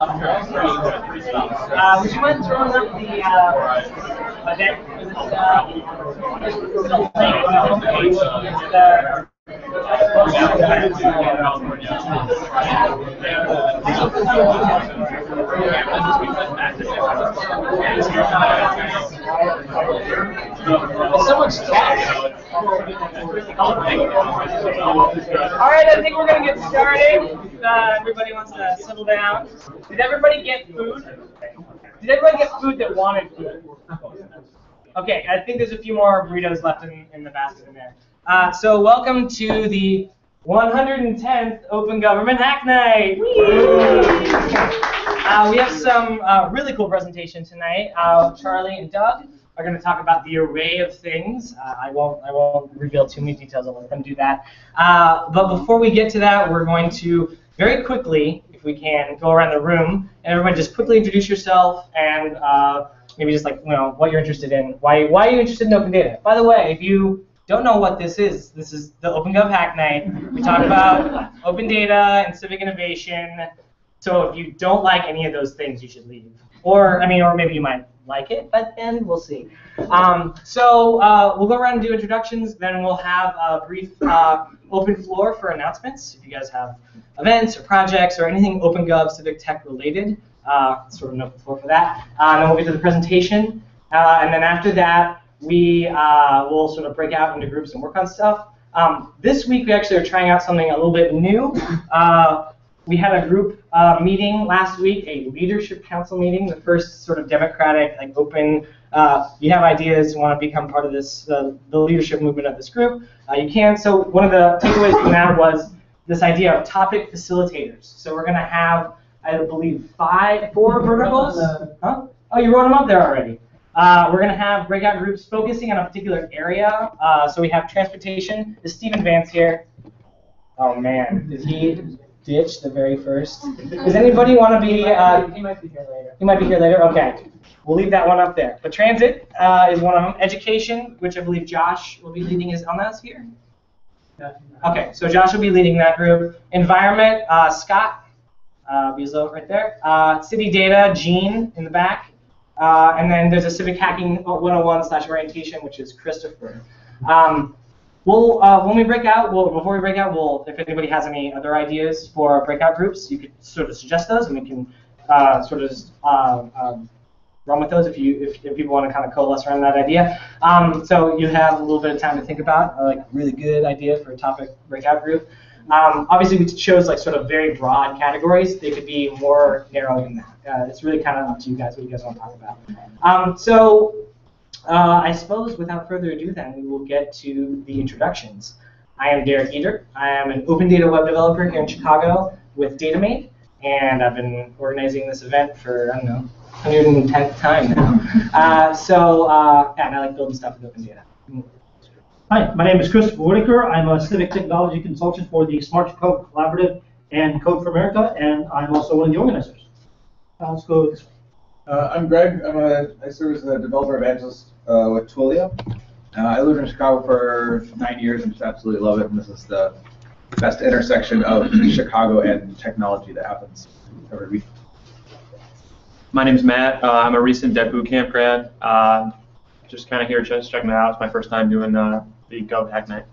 Uh, would you mind throwing up the, uh, uh, on the homepage, the, There's so much text. All right, I think we're gonna get started. Uh, everybody wants to settle down. Did everybody get food? Did everybody get food that wanted food? Okay, I think there's a few more burritos left in, in the basket in there. Uh, so welcome to the 110th Open Government Hack Night. Uh, we have some uh, really cool presentation tonight. Uh, Charlie and Doug are going to talk about the array of things. Uh, I won't I won't reveal too many details. I'll let them do that. Uh, but before we get to that, we're going to very quickly, if we can, go around the room and everyone just quickly introduce yourself and uh, maybe just like you know what you're interested in. Why why are you interested in open data? By the way, if you don't know what this is, this is the OpenGov Hack Night. We talk about open data and civic innovation. So if you don't like any of those things, you should leave. Or, I mean, or maybe you might like it, but then we'll see. Um, so uh, we'll go around and do introductions, then we'll have a brief uh, open floor for announcements. If you guys have events or projects or anything OpenGov Civic Tech related, uh, sort of an open floor for that. Uh, and then we'll get to the presentation, uh, and then after that, we uh, will sort of break out into groups and work on stuff. Um, this week, we actually are trying out something a little bit new. We had a group uh, meeting last week, a leadership council meeting, the first sort of democratic, like open. Uh, you have ideas, you want to become part of this, uh, the leadership movement of this group, uh, you can. So one of the takeaways from that was this idea of topic facilitators. So we're going to have, I believe, five, four verticals. Huh? Oh, you wrote them up there already. Uh, we're going to have breakout groups focusing on a particular area. Uh, so we have transportation. Is Stephen Vance here? Oh man, did he ditch the very first? Does anybody want to be? Uh, He might be here later. he might be here later. Okay, we'll leave that one up there. But transit uh, is one of them. Education, which I believe Josh will be leading, is on that here. Okay, so Josh will be leading that group. Environment, uh, Scott uh, right there. Uh, city data, Gene in the back. Uh, and then there's a civic hacking 101 slash orientation, which is Christopher. Um, we'll, uh, when we break out, we'll, before we break out, we'll, if anybody has any other ideas for breakout groups, you could sort of suggest those, and we can uh, sort of uh, um, run with those if you if, if people want to kind of coalesce around that idea. Um, so you have a little bit of time to think about a like really good idea for a topic breakout group. Um, obviously, we chose like sort of very broad categories. They could be more narrow than that. Uh, it's really kind of up to you guys what you guys want to talk about. Um, so uh, I suppose without further ado, then we will get to the introductions. I am Derek Eder. I am an open data web developer here in Chicago with DataMade, and I've been organizing this event for I don't know 110th time now. Uh, so uh, yeah, and I like building stuff with open data. Hi, my name is Christopher Whitaker. I'm a civic technology consultant for the Smart Chicago Collaborative and Code for America, and I'm also one of the organizers. Uh, let's go this way. Uh, I'm Greg. I'm a, I serve as a developer evangelist uh, with Twilio. Uh, I lived in Chicago for nine years and just absolutely love it. And this is the best intersection of Chicago and technology that happens every week. My name's Matt. Uh, I'm a recent Dev Bootcamp grad. Uh, just kind of here just checking it out. It's my first time doing uh, the Gov Hack Night.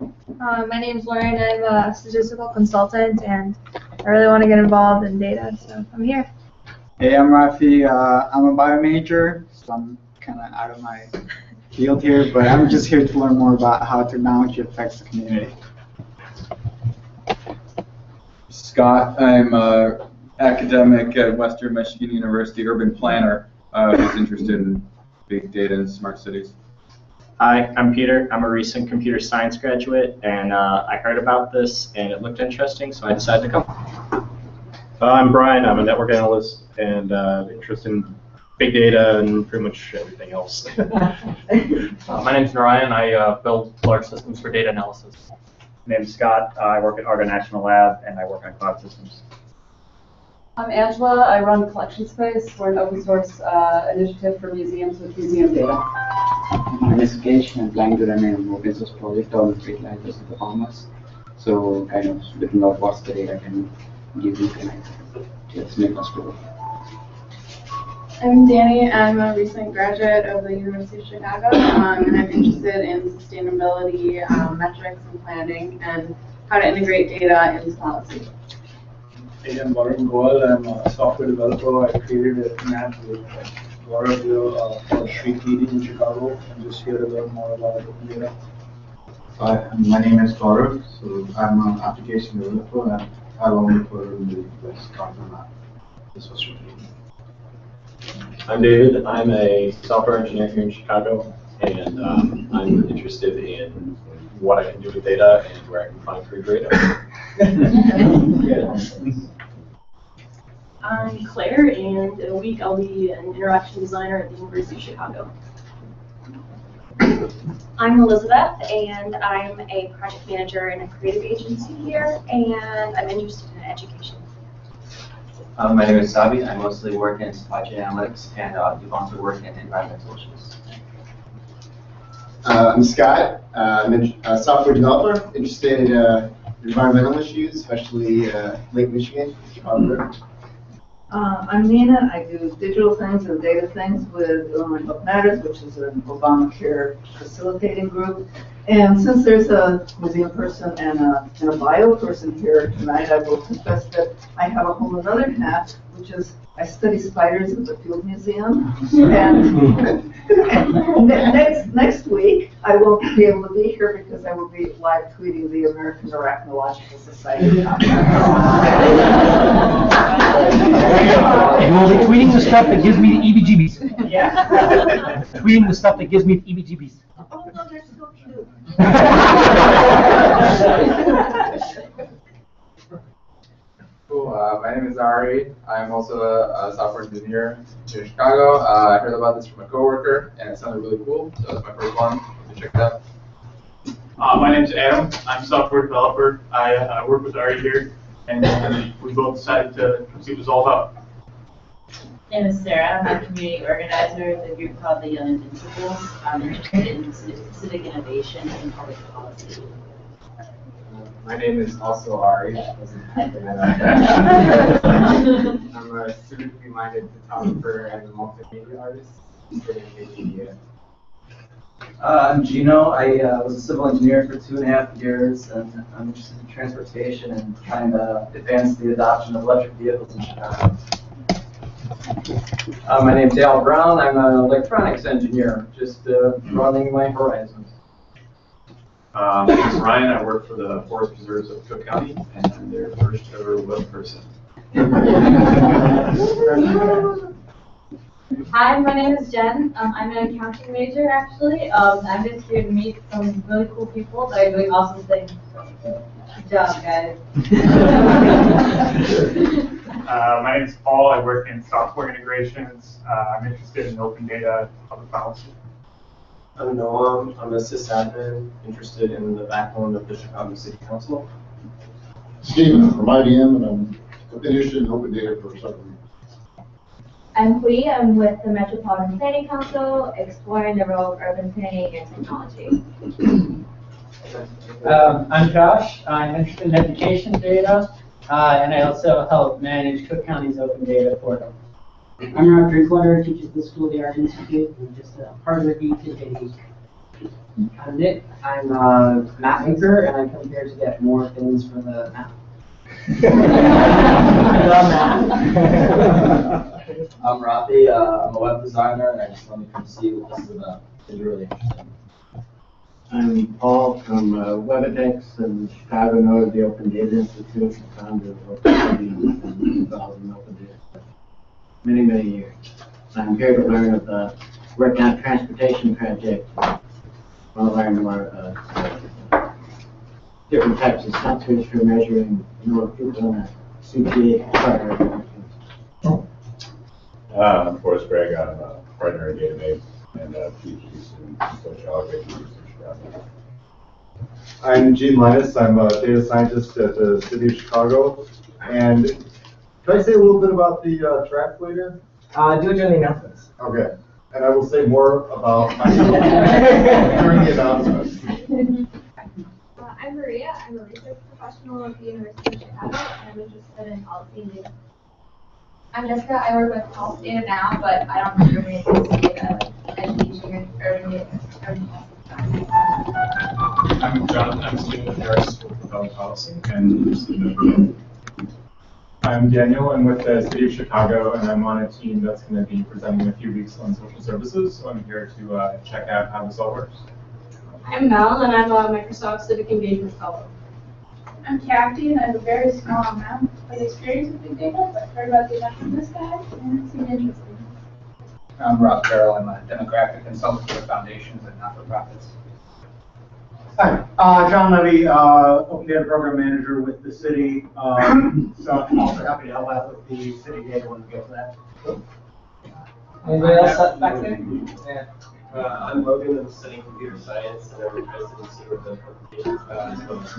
Uh, my name's Lauren. I'm a statistical consultant, and I really want to get involved in data, so I'm here. Hey, I'm Rafi. Uh, I'm a bio major, so I'm kind of out of my field here, but I'm just here to learn more about how technology affects the community. Scott. I'm an academic at Western Michigan University, urban planner uh, who's interested in big data and smart cities. Hi, I'm Peter. I'm a recent computer science graduate, and uh, I heard about this, and it looked interesting, so I decided to come. Uh, I'm Brian. I'm a network analyst and uh, interested in big data and pretty much everything else. Uh, my name's Narayan. I uh, build large systems for data analysis. My name's Scott. Uh, I work at Argonne National Lab, and I work on cloud systems. I'm Angela. I run CollectionSpace. We're an open source uh, initiative for museums with museum data. My investigation, I'm planning to run an open source project on the street libraries of the farmers. So kind of looking at what's the data can give you connect. Yes, Nicholas School. I'm Danny. I'm a recent graduate of the University of Chicago, um, and I'm interested in sustainability um, metrics and planning and how to integrate data into policy. Hey, I'm Varun Goel. I'm a software developer. I created an app with Gaurav here uh, for street cleaning in Chicago. I'm just here to learn more about open data. Hi, my name is Gaurav. So I'm an application developer and I work for the West Carolina app. This was really I'm David. I'm a software engineer here in Chicago, and um, I'm interested in what I can do with data and where I can find free data. I'm Claire, and in a week I'll be an interaction designer at the University of Chicago. I'm Elizabeth, and I'm a project manager in a creative agency here, and I'm interested in education. Um, my name is Sabi. I mostly work in supply chain analytics and uh, do also work in environmental issues. Uh, I'm Scott. Uh, I'm a software developer interested in uh, environmental issues, especially uh, Lake Michigan. Uh, I'm Nina. I do digital things and data things with Illinois Health Matters, which is an Obamacare facilitating group. And since there's a museum person and a, and a bio person here tonight, I will confess that I have a whole other hat, which is I study spiders at the Field Museum. And ne- next, next week, I won't be able to be here because I will be live tweeting the American Arachnological Society. And we'll be tweeting the stuff that gives me the EBGBs. Yeah. Tweeting the stuff that gives me the EBGBs. Oh, no, they're so cute. Cool. Uh, my name is Ari. I'm also a, a software engineer here in Chicago. Uh, I heard about this from a coworker, and it sounded really cool. So it's my first one. So check it out. Uh, my name's Adam. I'm a software developer. I uh, work with Ari here, and we both decided to see what it was all about. My name is Sarah. I'm a community organizer of a group called the Young Invincibles. I'm interested in civic civic innovation and public policy. My name is also Ari. I'm a civically minded photographer and a multimedia artist. interested in making media. Uh, I'm Gino. I uh, was a civil engineer for two and a half years, and I'm interested in transportation and trying to advance the adoption of electric vehicles in Chicago. Uh, my name's Al Brown. I'm an electronics engineer, just uh, broadening my horizons. Um, I'm Ryan. I work for the Forest Preserves of Cook County, and I'm their first ever web person. Hi, my name is Jen. Um, I'm an accounting major, actually. Um, I'm just here to meet some really cool people that are doing awesome things. Good job, guys. Uh, my name is Paul. I work in software integrations. Uh, I'm interested in open data, public policy. I'm Noam. I'm a sysadmin interested in the backbone of the Chicago City Council. Steven from IBM, and I'm interested in open data for several years. I'm Hui. I'm with the Metropolitan Planning Council, exploring the role of urban planning and technology. Um, I'm Josh. I'm interested in education data, uh, and I also help manage Cook County's open data portal. I'm Rob Drinkwater, teacher at the School of the Art Institute, and just a part of the geek and geek. I'm Nick. I'm a map maker, and I come here to get more things for the map. I'm Rafi. Uh, I'm a web designer, and I just wanted to come see what this is about. It's really interesting. I'm Paul from uh, WebEx and Chicago Node of the Open Data Institute, and founder of Open City and involved in open data for many, many years. I'm here to learn of the work on transportation project. I want to learn more about uh, different types of sensors for measuring the number of people in a CTA partner. Uh, I'm Forrest Gregg. I'm a partner in DataMade and uh, PhD in sociology at the University. I'm Gene Leynes. I'm a data scientist at the City of Chicago. And can I say a little bit about the uh, track later? Uh, do it during the announcements. Okay. And I will say more about myself during the announcements. I'm Maria. I'm a research professional at the University of Chicago, and I'm interested in policy and data. I'm Jessica. I work with Pulse Data now, but I don't really do urban data, education and urban. I'm Jonathan, I'm a student at Harris School for Public Policy and I'm Daniel, I'm with the City of Chicago, and I'm on a team that's going to be presenting in a few weeks on social services, so I'm here to uh, check out how this all works. I'm Mel, and I'm a Microsoft Civic Engagement Fellow. I'm Kathy, and I have a very small amount of experience with big data, but heard about the event from this guy, and it seemed interesting. I'm Rob Carroll. I'm a demographic consultant for foundations and not-for-profits. Hi, uh, John Levy, uh, Open Data Program Manager with the city. Um, so I'm also happy to help out with the city data when we get to that. Anybody else up back there? Yeah. Uh, I'm Logan, I'm studying computer science, and I'm interested in seeing what the applications about as well as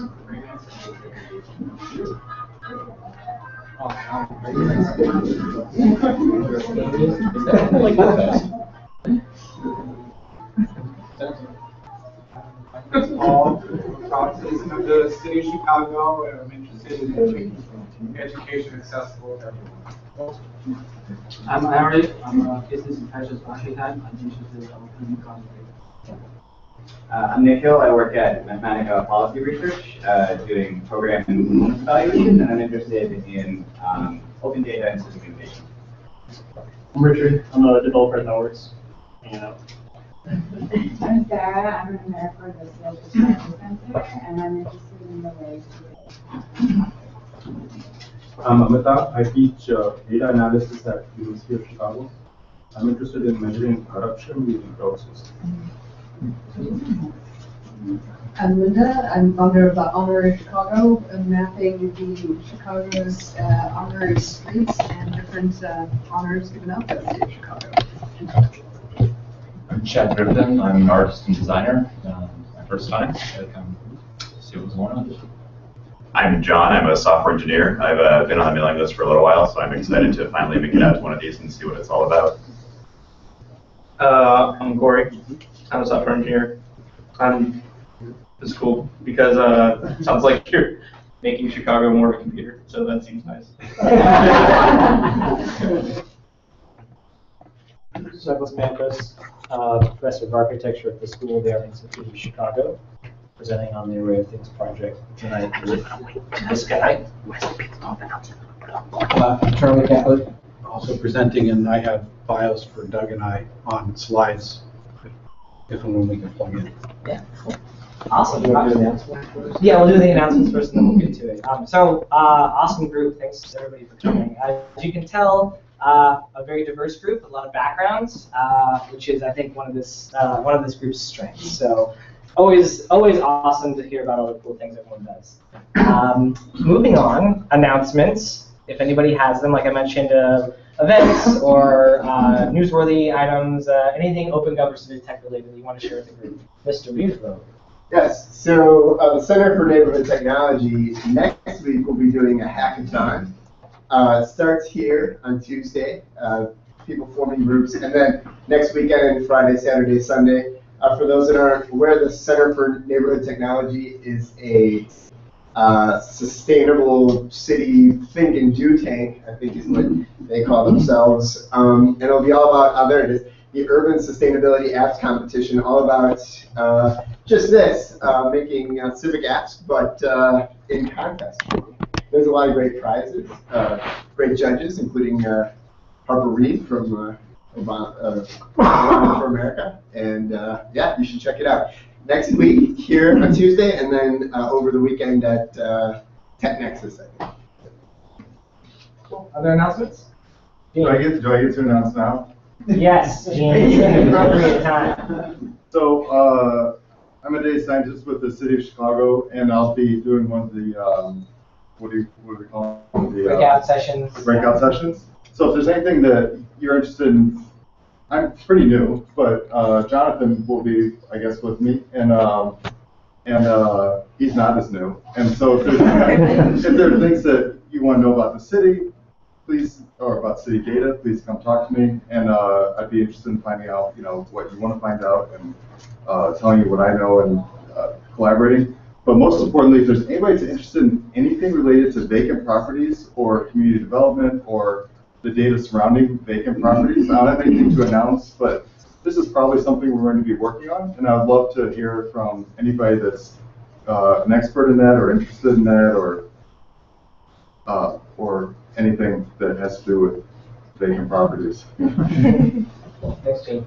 Paul, citizen of the city of Chicago, and I'm interested in making education accessible to everyone. I'm Larry, I'm a business intelligence architect, I'm interested in open economy. Uh, I'm Nick Hill. I work at Mathematica Policy Research, uh, doing program and performance evaluation, and I'm interested in um, open data and system innovation. I'm Richard. I'm a developer at Networks. Hanging out. I'm Sarah, I'm an American at the Social Science Center, and I'm interested in the ways to I'm Amita. I teach uh, data analysis at University of Chicago. I'm interested in measuring corruption using crowdsourcing. I'm Linda, I'm founder of uh, Honorary Chicago, and mapping the Chicago's uh, honorary streets and different uh, honors given out by the city of Chicago. I'm Chad Griffin. I'm an artist and designer. Um, my first time. I come see what's going on. I'm John. I'm a software engineer. I've uh, been on the mailing list for a little while, so I'm excited to finally make it out to one of these and see what it's all about. Uh, I'm Corey. I'm a software engineer. I'm this is cool because uh, it sounds like you're making Chicago more of a computer, so that seems nice. Douglas Pancoast, uh, professor of architecture at the School of the Art Institute of Chicago, presenting on the Array of Things project tonight with this guy. Uh, Charlie Catlett, also presenting, and I have bios for Doug and I on slides, if and when we can plug in. Yeah. Awesome. Yeah, we'll do the announcements first and then we'll get to it. Um, so, uh, awesome group. Thanks everybody for coming. Uh, as you can tell, uh, a very diverse group, a lot of backgrounds, uh, which is, I think, one of this uh, one of this group's strengths. So, always always awesome to hear about all the cool things everyone does. Um, moving on, announcements. If anybody has them, like I mentioned, uh, events or uh, newsworthy items, uh, anything open government tech related that you want to share with the group. Mr. Weaver. Yes, so uh, the Center for Neighborhood Technology next week will be doing a hackathon. Uh, starts here on Tuesday, uh, people forming groups, and then next weekend, Friday, Saturday, Sunday. Uh, for those that aren't aware, the Center for Neighborhood Technology is a uh, sustainable city think and do tank, I think is what they call themselves. Um, and it'll be all about, oh, there it is, the Urban Sustainability Apps Competition, all about uh, just this, uh, making uh, civic apps, but uh, in contest. There's a lot of great prizes, great judges, including Harper Reed from uh, Obama, uh, for America. And uh, yeah, you should check it out. Next week here on Tuesday, and then uh, over the weekend at uh, TechNexus, I think. Other announcements? Do I get, do I get to announce now? Yes, Gene, appropriate time. So, uh, I'm a data scientist with the city of Chicago, and I'll be doing one of the, um, what do you, what do we call them? The, uh, Breakout sessions. Breakout sessions. So if there's anything that you're interested in, I'm pretty new, but, uh, Jonathan will be, I guess, with me, and, um, and, uh, he's not as new. And so if there's, if there are things that you want to know about the city, please, or about city data, please come talk to me, and uh, I'd be interested in finding out, you know, what you want to find out, and uh, telling you what I know and uh, collaborating. But most importantly, if there's anybody that's interested in anything related to vacant properties or community development or the data surrounding vacant properties. I don't have anything to announce, but this is probably something we're going to be working on, and I'd love to hear from anybody that's uh, an expert in that or interested in that or uh, or anything that has to do with vacant properties. Thanks, Gene.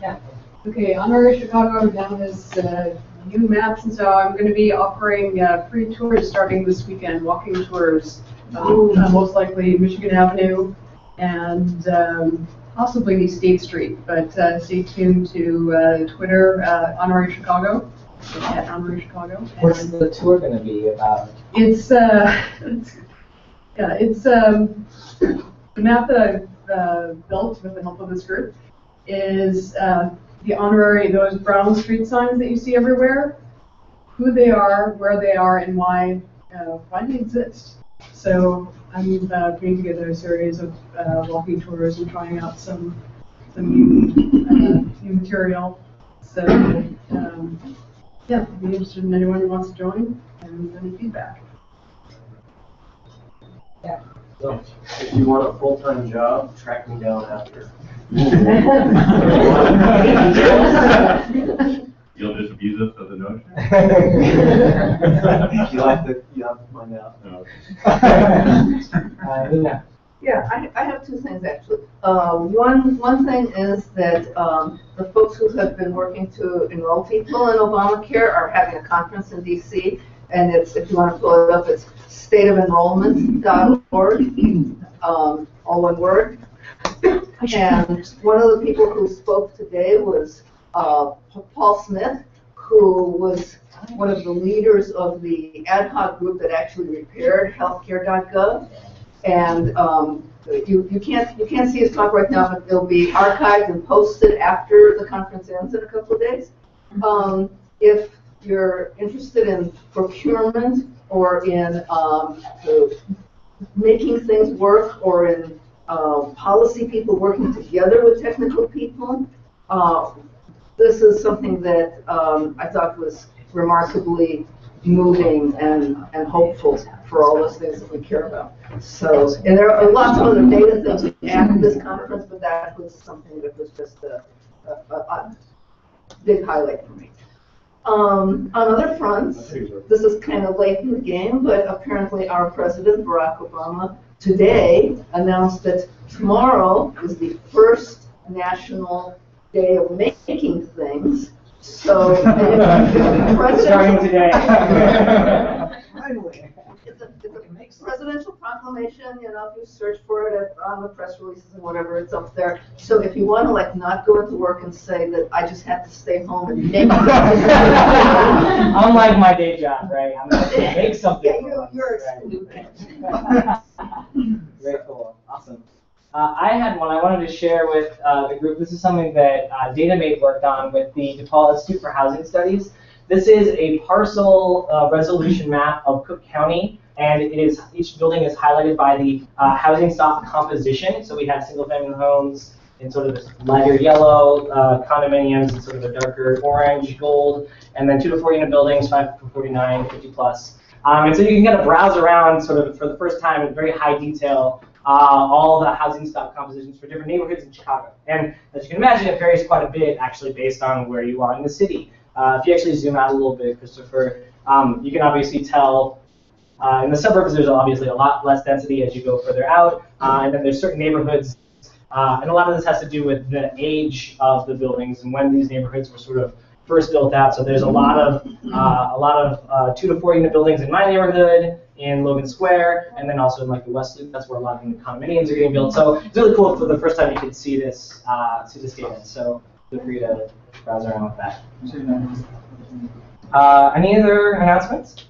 Yeah. Okay, Honorary Chicago down is uh, new maps, and so I'm going to be offering uh, free tours starting this weekend, walking tours, um, uh, most likely Michigan Avenue and um, possibly State Street. But uh, stay tuned to uh, Twitter, uh, Honorary Chicago, at Honorary Chicago. What's the tour gonna be about? It's, uh, it's, yeah, it's, um, the map that I've, uh, built with the help of this group is, uh, the honorary, those brown street signs that you see everywhere, who they are, where they are, and why, uh, why they exist. So I'm, uh, putting together a series of, uh, walking tours and trying out some, some new, uh, new material. So, um, yeah, if you're interested in anyone who wants to join, and any feedback. Yeah. So, if you want a full-time job, track me down after. You'll just abuse us of the notion? You'll have to, you'll have to find out. Uh, Nina. Yeah, I, I have two things actually. Um, one, one thing is that, um, the folks who have been working to enroll people in Obamacare are having a conference in DC. And it's, if you want to pull it up, it's stateofenrollment.org, um, all one word. And one of the people who spoke today was, uh, Paul Smith, who was one of the leaders of the ad hoc group that actually repaired healthcare.gov. And um, you, you can't you can't see his talk right now, but it'll be archived and posted after the conference ends in a couple of days. Um, if you're interested in procurement or in um, making things work or in um, policy people working together with technical people, uh, this is something that um, I thought was remarkably moving and, and hopeful for all those things that we care about. So, and there are lots of other data things at this conference, but that was something that was just a, a, a, big highlight for me. Um, on other fronts, this is kind of late in the game, but apparently our president, Barack Obama, today announced that tomorrow is the first national day of making things. So, Starting today. It's a, it's a presidential proclamation, you know, if you search for it at- on the press releases and whatever, it's up there. So if you want to like not go into work and say that I just had to stay home and make. Unlike my day job, right? I'm gonna make something. Yeah, you're, you're excluded. Very cool. Awesome. Uh, I had one I wanted to share with uh, the group. This is something that uh, DataMade worked on with the DePaul Institute for Housing Studies. This is a parcel uh, resolution map of Cook County, and it is each building is highlighted by the uh, housing stock composition. So we have single-family homes in sort of this lighter yellow, uh, condominiums in sort of a darker orange, gold, and then two to four unit buildings, five to 49, 50 plus. Um, and so you can kind of browse around sort of for the first time in very high detail uh, all the housing stock compositions for different neighborhoods in Chicago. And as you can imagine, it varies quite a bit actually based on where you are in the city. Uh, if you actually zoom out a little bit, Christopher, um, you can obviously tell uh, in the suburbs there's obviously a lot less density as you go further out, uh, and then there's certain neighborhoods, uh, and a lot of this has to do with the age of the buildings and when these neighborhoods were sort of first built out. So there's a lot of uh, a lot of uh, two to four unit buildings in my neighborhood in Logan Square, and then also in like the West Loop. That's where a lot of the condominiums are getting built. So it's really cool for the first time you can see this uh, see this data. So feel free to browse around with that. Uh, any other announcements?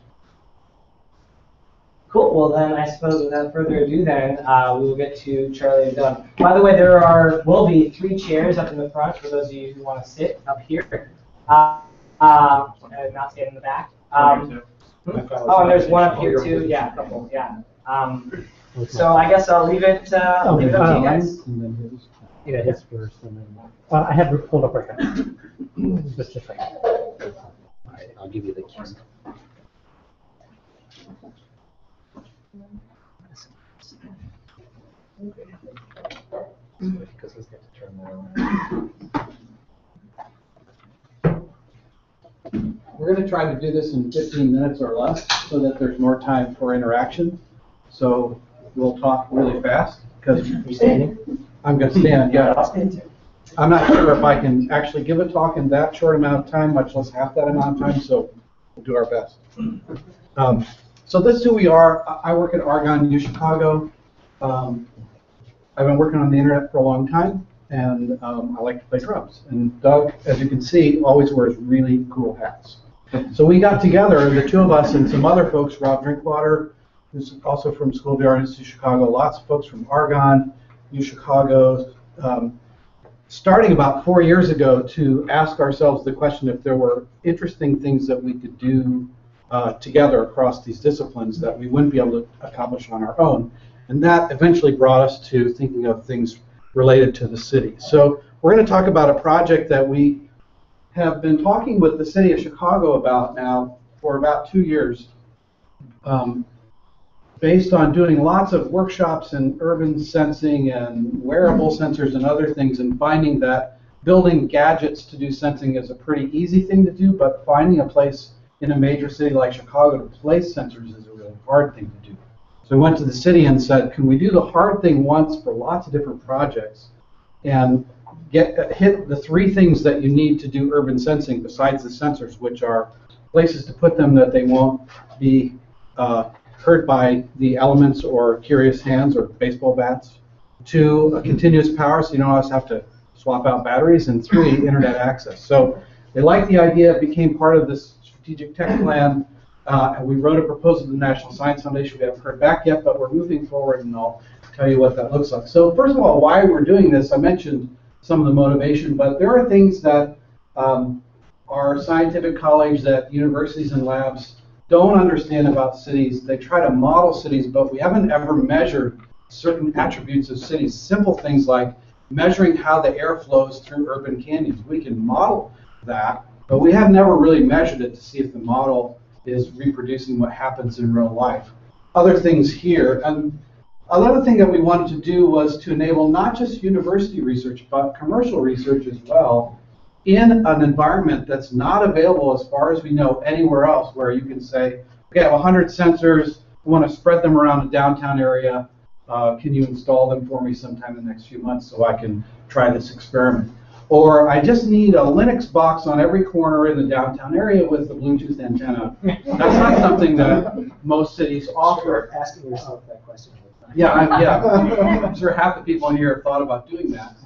Cool. Well, then I suppose without further ado, then uh, we will get to Charlie and Doug. By the way, there are will be three chairs up in the front for those of you who want to sit up here, uh, uh, and not stand in the back. Um, oh, and there's one up here too. Yeah, a couple. Yeah. Um, so I guess I'll leave it. Uh, I'll leave it up to you guys. Yeah, his first, and then, uh, I have it pulled up right now. Just a second. All right, I'll give you the key. Because let's get to turn that on. We're going to try to do this in 15 minutes or less so that there's more time for interaction. So we'll talk really fast because. I'm going to stand, yeah. I'm not sure if I can actually give a talk in that short amount of time, much less half that amount of time, so we'll do our best. Um, So this is who we are. I I work at Argonne U Chicago. Um, I've been working on the internet for a long time, and um, I like to play drums. And Doug, as you can see, always wears really cool hats. So we got together, the two of us and some other folks, Rob Drinkwater, who's also from School of the Art Institute of Chicago, lots of folks from Argonne, U Chicago, um, starting about four years ago to ask ourselves the question if there were interesting things that we could do uh, together across these disciplines that we wouldn't be able to accomplish on our own. And that eventually brought us to thinking of things related to the city. So we're going to talk about a project that we have been talking with the city of Chicago about now for about two years, um, based on doing lots of workshops in urban sensing and wearable sensors and other things, and finding that building gadgets to do sensing is a pretty easy thing to do, but finding a place in a major city like Chicago to place sensors is a really hard thing to do. So we went to the city and said, can we do the hard thing once for lots of different projects and get hit the three things that you need to do urban sensing besides the sensors, which are places to put them that they won't be uh, hurt by the elements or curious hands or baseball bats. Two, a continuous power, so you don't always have to swap out batteries. And three, internet access. So they liked the idea, it became part of this strategic tech plan. Uh, and we wrote a proposal to the National Science Foundation. We haven't heard back yet, but we're moving forward, and I'll tell you what that looks like. So first of all, why we're doing this, I mentioned some of the motivation, but there are things that um, our scientific colleagues at universities and labs don't understand about cities. They try to model cities, but we haven't ever measured certain attributes of cities. Simple things like measuring how the air flows through urban canyons. We can model that, but we have never really measured it to see if the model is reproducing what happens in real life. Other things here, and another thing that we wanted to do was to enable not just university research, but commercial research as well in an environment that's not available as far as we know anywhere else where you can say, okay, I have 100 sensors, I want to spread them around a downtown area, uh, can you install them for me sometime in the next few months so I can try this experiment? Or I just need a Linux box on every corner in the downtown area with the Bluetooth antenna. That's not something that most cities offer. Asking yourself that question. Yeah, I'm, yeah. I'm sure half the people in here have thought about doing that.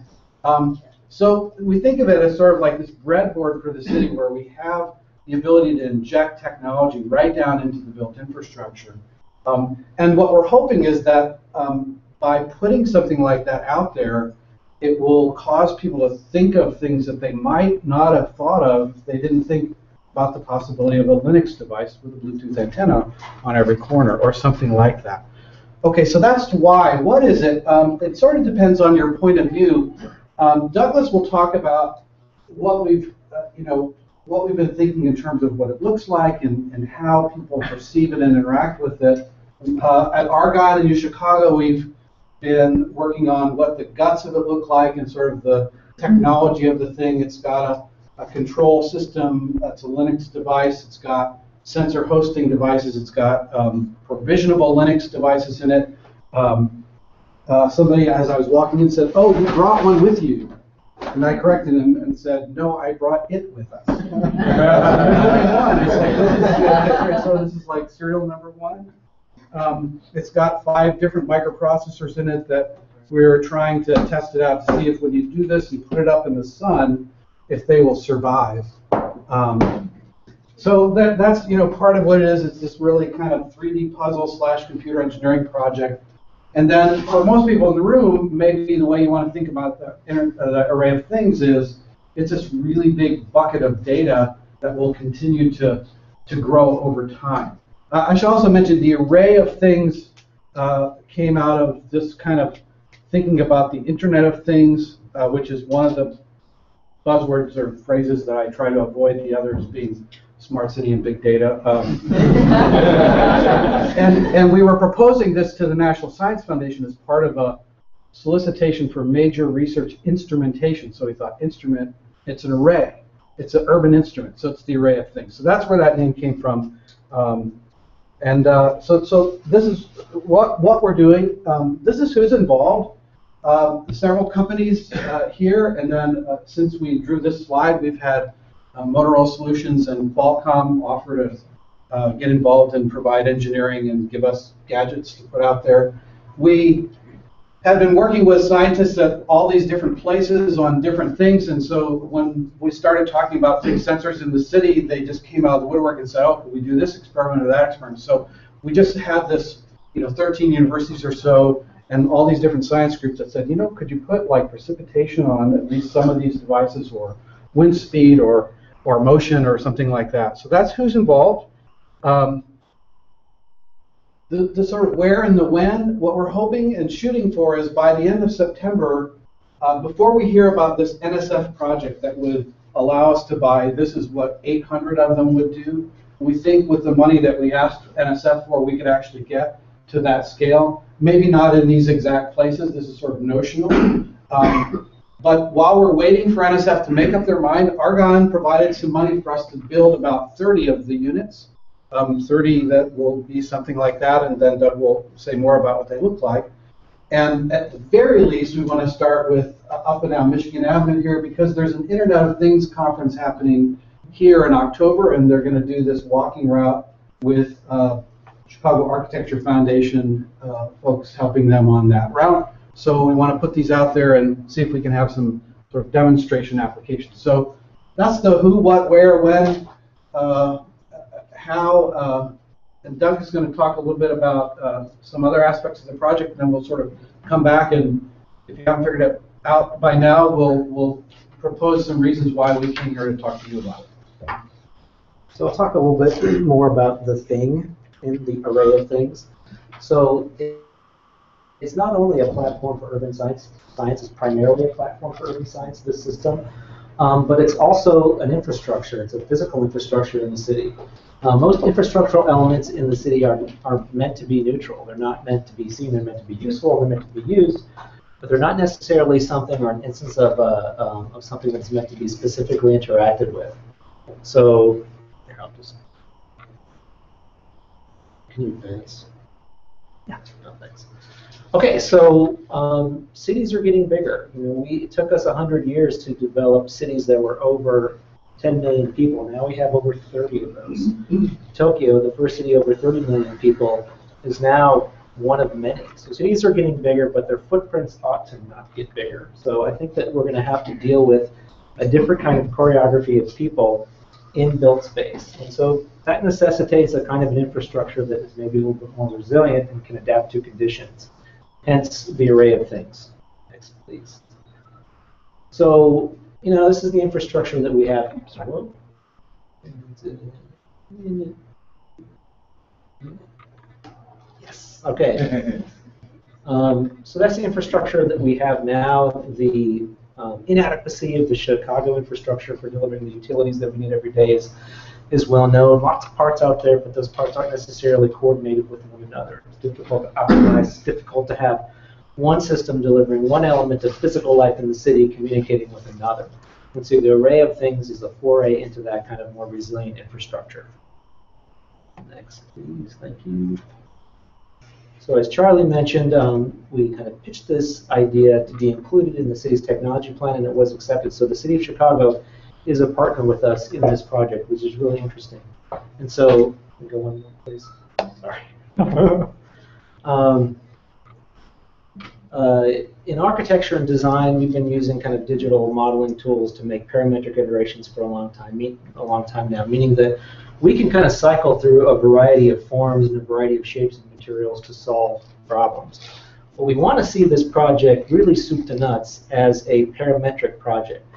Um, so we think of it as sort of like this breadboard for the city where we have the ability to inject technology right down into the built infrastructure. Um, and what we're hoping is that um, by putting something like that out there, it will cause people to think of things that they might not have thought of if they didn't think about the possibility of a Linux device with a Bluetooth antenna on every corner or something like that. Okay, so that's why. What is it? Um, it sort of depends on your point of view. Um, Douglas will talk about what we've, uh, you know, what we've been thinking in terms of what it looks like and, and how people perceive it and interact with it. Uh, at Argonne and U Chicago, we've been working on what the guts of it look like and sort of the technology of the thing. It's got a, a control system. That's a Linux device. It's got sensor hosting devices. It's got um, provisionable Linux devices in it. Um, uh, somebody, as I was walking in, said, "Oh, you brought one with you," and I corrected him and said, "No, I brought it with us." It's so this is like serial number one. Um, it's got five different microprocessors in it that we're trying to test it out to see if when you do this and put it up in the sun, if they will survive. Um, so that, that's you know part of what it is. It's this really kind of 3D puzzle slash computer engineering project. And then for most people in the room, maybe the way you want to think about the, uh, the array of things is it's this really big bucket of data that will continue to, to grow over time. Uh, I should also mention the array of things uh, came out of this kind of thinking about the Internet of Things, uh, which is one of the buzzwords or phrases that I try to avoid, the others being smart city and big data. Um, and, and we were proposing this to the National Science Foundation as part of a, solicitation for major research instrumentation. So we thought instrument, it's an array. It's an urban instrument, so it's the array of things. So that's where that name came from. Um, and uh, so, so this is what, what we're doing. Um, this is who's involved. Uh, several companies uh, here, and then uh, since we drew this slide, we've had uh, Motorola Solutions and Qualcomm offer to get involved and provide engineering and give us gadgets to put out there. We have been working with scientists at all these different places on different things, and so when we started talking about big sensors in the city, they just came out of the woodwork and said, "Oh, we do this experiment or that experiment?" So we just had this, you know, 13 universities or so, and all these different science groups that said, you know, could you put like precipitation on at least some of these devices, or wind speed, or or motion, or something like that. So that's who's involved. Um, the, the sort of where and the when, what we're hoping and shooting for is by the end of September, uh, before we hear about this NSF project that would allow us to buy, this is what 800 of them would do. We think with the money that we asked NSF for, we could actually get to that scale. Maybe not in these exact places, this is sort of notional. Um, but while we're waiting for NSF to make up their mind, Argonne provided some money for us to build about 30 of the units um, 30 that will be something like that, and then Doug will say more about what they look like. And at the very least, we want to start with uh, up and down Michigan Avenue here because there's an Internet of Things conference happening here in October, and they're going to do this walking route with uh, Chicago Architecture Foundation uh, folks helping them on that route. So we want to put these out there and see if we can have some sort of demonstration applications. So that's the who, what, where, when. Uh, how, uh, and Doug is going to talk a little bit about uh, some other aspects of the project, and then we'll sort of come back and if you haven't figured it out by now, we'll, we'll propose some reasons why we came here to talk to you about it. So I'll talk a little bit more about the thing in the array of things. So it, it's not only a platform for urban science, science is primarily a platform for urban science, this system, um, but it's also an infrastructure. It's a physical infrastructure in the city. Uh, most infrastructural elements in the city are, are meant to be neutral. They're not meant to be seen. They're meant to be useful. They're meant to be used. But they're not necessarily something or an instance of, uh, um, of something that's meant to be specifically interacted with. So, here, I'll just. Can you advance? Yeah, no, thanks. Okay, so um, cities are getting bigger. You know, we, it took us 100 years to develop cities that were over 10 million people. Now we have over 30 of those. Tokyo, the first city over 30 million people, is now one of many. So cities are getting bigger, but their footprints ought to not get bigger. So I think that we're going to have to deal with a different kind of choreography of people in built space. And so that necessitates a kind of an infrastructure that is maybe a little bit more resilient and can adapt to conditions. Hence the array of things. Next, please. So you know, this is the infrastructure that we have. Yes. Okay. um, so that's the infrastructure that we have now. The um, inadequacy of the Chicago infrastructure for delivering the utilities that we need every day is is well known. Lots of parts out there, but those parts aren't necessarily coordinated with one another. It's difficult to optimize. It's difficult to have one system delivering one element of physical life in the city communicating with another. And so the array of things is a foray into that kind of more resilient infrastructure. Next, please. Thank you. So as Charlie mentioned, um, we kind of pitched this idea to be included in the city's technology plan, and it was accepted. So the city of Chicago is a partner with us in this project, which is really interesting. And so, go one more, please. Sorry. um, uh, in architecture and design, we've been using kind of digital modeling tools to make parametric iterations for a long time, mean, a long time now, meaning that we can kind of cycle through a variety of forms and a variety of shapes and materials to solve problems. But we want to see this project really soup to nuts as a parametric project,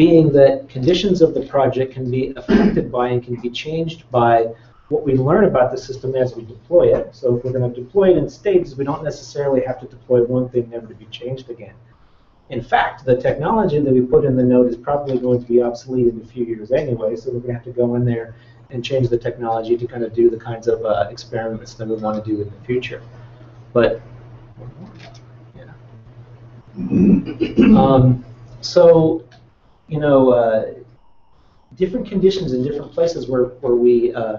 being that conditions of the project can be affected by and can be changed by what we learn about the system as we deploy it. So if we're going to deploy it in stages, we don't necessarily have to deploy one thing never to be changed again. In fact, the technology that we put in the node is probably going to be obsolete in a few years anyway, so we're going to have to go in there and change the technology to kind of do the kinds of uh, experiments that we want to do in the future. But, yeah. Um, so, you know, uh, different conditions in different places where, where we uh,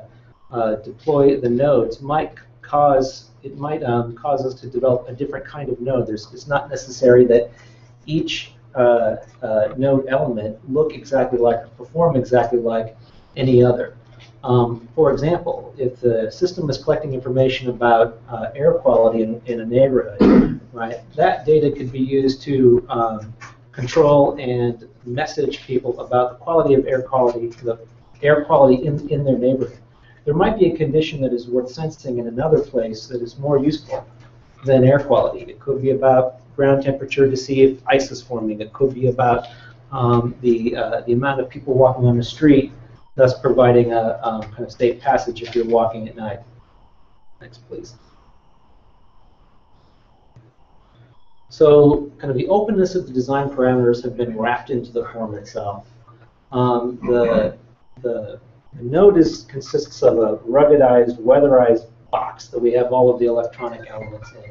uh, deploy the nodes might cause it might um, cause us to develop a different kind of node. There's, it's not necessary that each uh, uh, node element look exactly like or perform exactly like any other. Um, for example, if the system is collecting information about uh, air quality in, in a neighborhood, right, that data could be used to um, control and message people about the quality of air quality, the air quality in, in their neighborhood. There might be a condition that is worth sensing in another place that is more useful than air quality. It could be about ground temperature to see if ice is forming. It could be about um, the, uh, the amount of people walking on the street, thus providing a um, kind of safe passage if you're walking at night. Next, please. So kind of the openness of the design parameters have been wrapped into the form itself. Um, the, the, the node is, consists of a ruggedized, weatherized box that we have all of the electronic elements in.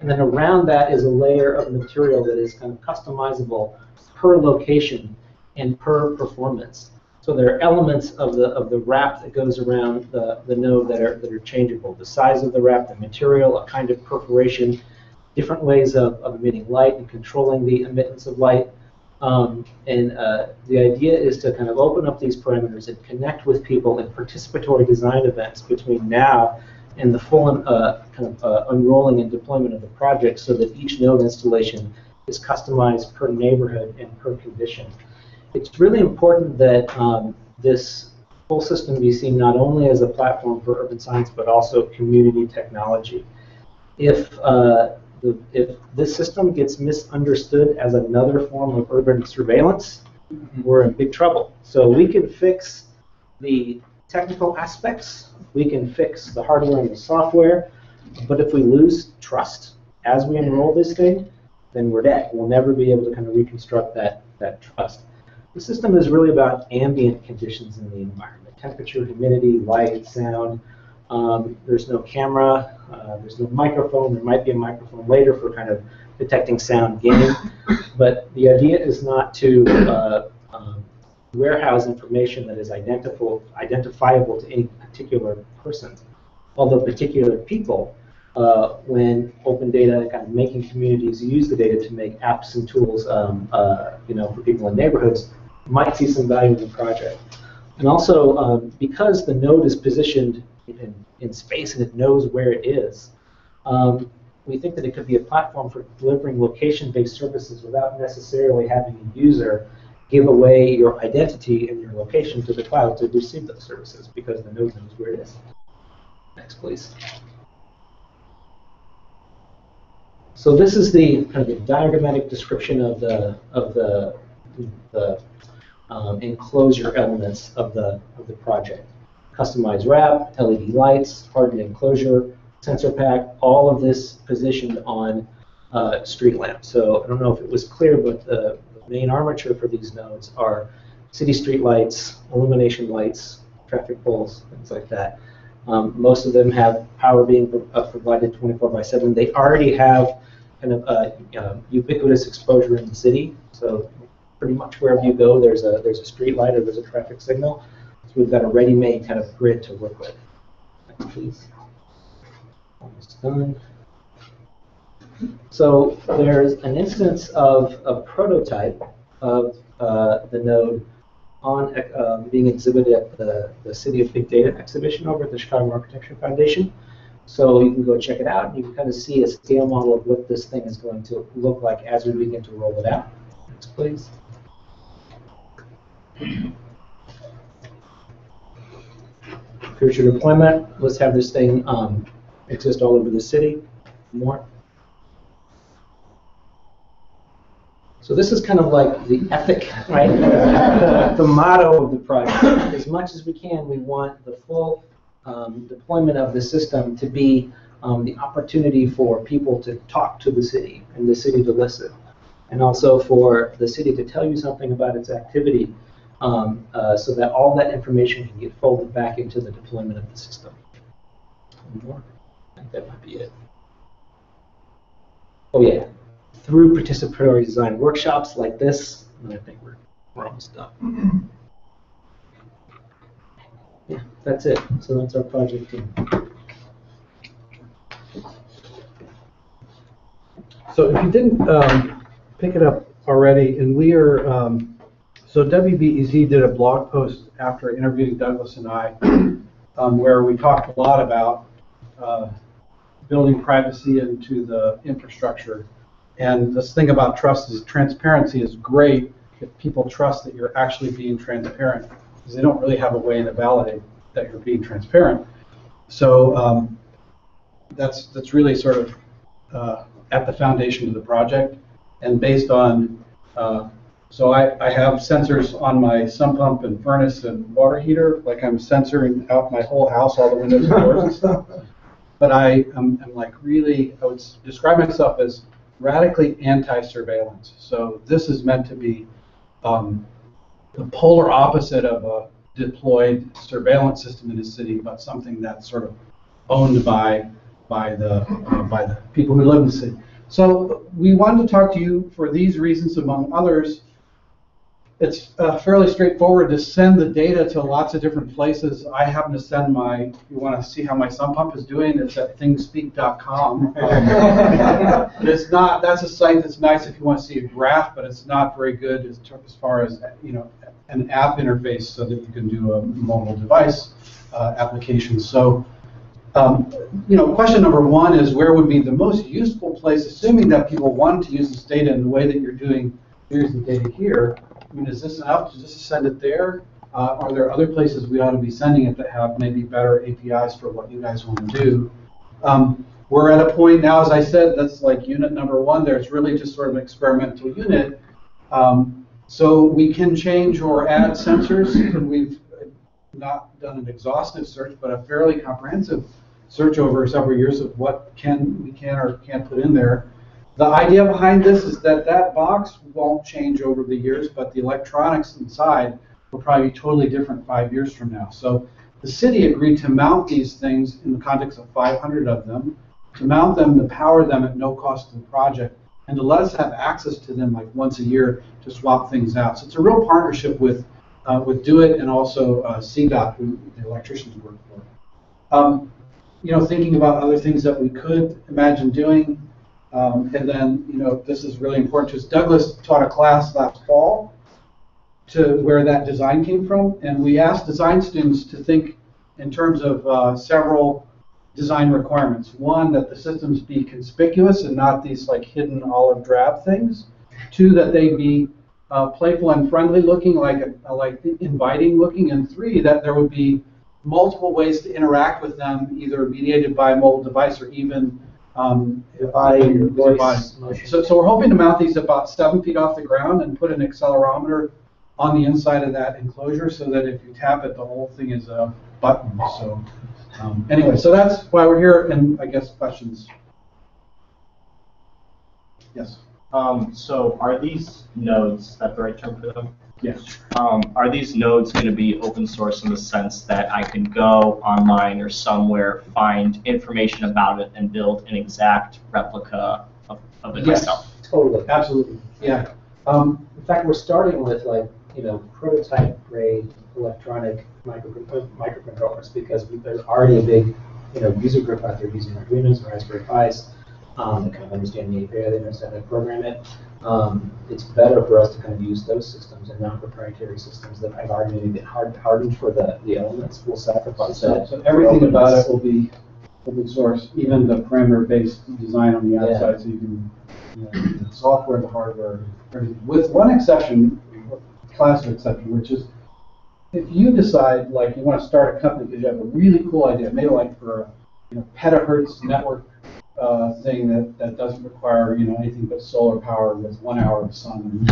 And then around that is a layer of material that is kind of customizable per location and per performance. So there are elements of the of the wrap that goes around the, the node that are that are changeable. The size of the wrap, the material, a kind of perforation, different ways of, of emitting light and controlling the emittance of light. Um, and uh, the idea is to kind of open up these parameters and connect with people in participatory design events between now and the full uh, kind of uh, unrolling and deployment of the project so that each node installation is customized per neighborhood and per condition. It's really important that um, this whole system be seen not only as a platform for urban science but also community technology. If uh, if this system gets misunderstood as another form of urban surveillance, we're in big trouble. So we can fix the technical aspects, we can fix the hardware and the software, but if we lose trust as we enroll this thing, then we're dead. We'll never be able to kind of reconstruct that, that trust. The system is really about ambient conditions in the environment, temperature, humidity, light, sound. Um, there's no camera, uh, there's no microphone. There might be a microphone later for kind of detecting sound gain, but the idea is not to uh, um, warehouse information that is identifiable, identifiable to any particular person. Although particular people, uh, when open data, kind of making communities use the data to make apps and tools, um, uh, you know, for people in neighborhoods, might see some value in the project. And also, um, because the node is positioned in, in space and it knows where it is, um, we think that it could be a platform for delivering location-based services without necessarily having a user give away your identity and your location to the cloud to receive those services because the node knows where it is. Next, please. So this is the kind of the diagrammatic description of the of the the um, enclosure elements of the of the project. Customized wrap, LED lights, hardened enclosure, sensor pack, all of this positioned on uh, street lamps. So I don't know if it was clear, but the, main armature for these nodes are city street lights, illumination lights, traffic poles, things like that. Um, most of them have power being uh, provided 24 by 7. They already have kind of uh, uh, ubiquitous exposure in the city. So pretty much wherever you go, there's a there's a street light or there's a traffic signal. So we've got a ready-made kind of grid to work with. Please. Almost done. So there's an instance of a prototype of uh, the node on uh, being exhibited at the, the City of Big Data exhibition over at the Chicago Architecture Foundation. So you can go check it out, and you can kind of see a scale model of what this thing is going to look like as we begin to roll it out. Next, please. Future deployment, let's have this thing um, exist all over the city. More. So this is kind of like the ethic, right? the motto of the project. As much as we can, we want the full um, deployment of the system to be um, the opportunity for people to talk to the city and the city to listen. And also for the city to tell you something about its activity um, uh, so that all that information can get folded back into the deployment of the system. More. I think that might be it. Oh yeah, through participatory design workshops like this, and I think we're, we're almost done. Yeah, that's it. So that's our project team. So if you didn't um, pick it up already, and we are, um, so WBEZ did a blog post after interviewing Douglas and I, um, where we talked a lot about uh, building privacy into the infrastructure. And this thing about trust is transparency is great if people trust that you're actually being transparent, because they don't really have a way to validate that you're being transparent. So um, that's that's really sort of uh, at the foundation of the project, and based on uh, so I, I have sensors on my sump pump and furnace and water heater, like I'm censoring out my whole house, all the windows and doors and stuff. But I am I'm like really, I would describe myself as radically anti-surveillance. So this is meant to be um, the polar opposite of a deployed surveillance system in a city, but something that's sort of owned by by the uh, by the people who live in the city. So we wanted to talk to you for these reasons, among others. It's uh, fairly straightforward to send the data to lots of different places. I happen to send my, if you want to see how my sump pump is doing, it's at thingspeak.com. Um, it's not, that's a site that's nice if you want to see a graph, but it's not very good as, as far as, you know, an app interface so that you can do a mobile device uh, application. So, um, you know, question number one is where would be the most useful place, assuming that people want to use this data in the way that you're doing, here's the data here. I mean, is this enough to just send it there? Uh, are there other places we ought to be sending it that have maybe better APIs for what you guys want to do? Um, we're at a point now, as I said, that's like unit number one there. It's really just sort of an experimental unit. Um, so we can change or add sensors, and we've not done an exhaustive search, but a fairly comprehensive search over several years of what can we can or can't put in there. The idea behind this is that that box won't change over the years, but the electronics inside will probably be totally different five years from now. So the city agreed to mount these things in the context of 500 of them, to mount them, to power them at no cost to the project, and to let us have access to them like once a year to swap things out. So it's a real partnership with uh, with DoIT and also uh, CDOT, who the electricians work for. Um, you know, thinking about other things that we could imagine doing. Um, and then, you know, this is really important to us. Douglas taught a class last fall to where that design came from, and we asked design students to think in terms of uh, several design requirements. One, that the systems be conspicuous and not these like hidden olive drab things. Two, that they be uh, playful and friendly looking, like uh, like inviting looking. And three, that there would be multiple ways to interact with them, either mediated by a mobile device or even um, by voice. So, so we're hoping to mount these about seven feet off the ground and put an accelerometer on the inside of that enclosure so that if you tap it, the whole thing is a button. So um, anyway, so that's why we're here, and I guess questions. Yes. Um, so are these nodes, is that the right term for them? Yes. Um, are these nodes going to be open source in the sense that I can go online or somewhere, find information about it, and build an exact replica of, of it Yes, myself? totally. Absolutely. Yeah. Um, in fact, we're starting with like, you know, prototype grade electronic micro, uh, microcontrollers because we- there's already a big, you know, user group out there using Arduinos or Raspberry Pis. Um, that kind of understand the API, they understand how to program it. Um, it's better for us to kind of use those systems and not proprietary systems that I've already made hard, hardened for the, the elements. We'll sacrifice So, that. so everything about it will be open source, even the parameter-based design on the Yeah. outside, so you can, you know, the software, the hardware, everything. with one exception, class of exception, which is if you decide, like, you want to start a company because you have a really cool idea, maybe like for a, you know, petahertz network uh, thing that, that doesn't require, you know, anything but solar power with one hour of sun.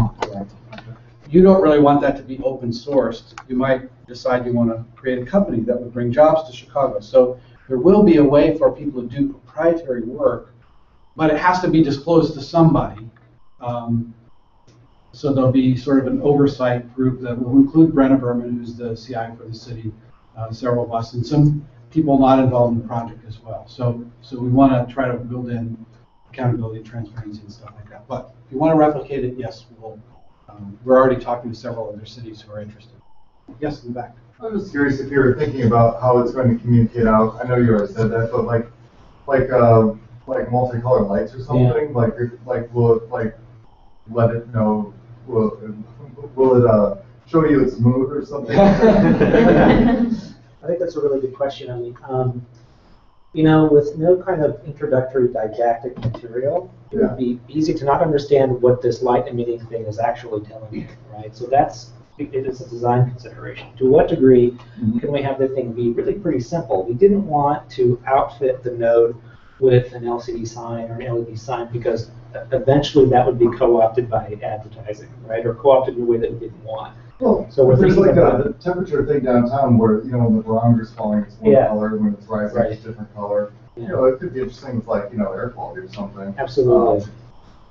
You don't really want that to be open sourced. You might decide you want to create a company that would bring jobs to Chicago. So there will be a way for people to do proprietary work, but it has to be disclosed to somebody. Um, so there'll be sort of an oversight group that will include Brenna Berman, who's the CI for the city, uh, several of us, and some people not involved in the project as well. So, so we want to try to build in accountability, transparency, and stuff like that. But if you want to replicate it, yes, we'll, um, we're already talking to several other cities who are interested. Yes, in the back. I'm just curious if you were thinking about how it's going to communicate out. I know you already said that, but like, like, uh, like multicolored lights or something. Like, like, will it like let it know? Will will it uh show you it's mood or something? I think that's a really good question. I mean, um, you know, with no kind of introductory didactic material, it would be easy to not understand what this light emitting thing is actually telling you, right? So that's it is a design consideration. To what degree can we have the thing be really pretty simple? We didn't want to outfit the node with an LCD sign or an LED sign because eventually that would be co-opted by advertising, right? Or co-opted in a way that we didn't want. Well, So we're there's like about a temperature thing downtown where, you know, when the barometer's falling, it's one Yeah. color, when it's rising, it's a different color. You know, it could be interesting with like, you know, air quality or something. Absolutely. Um,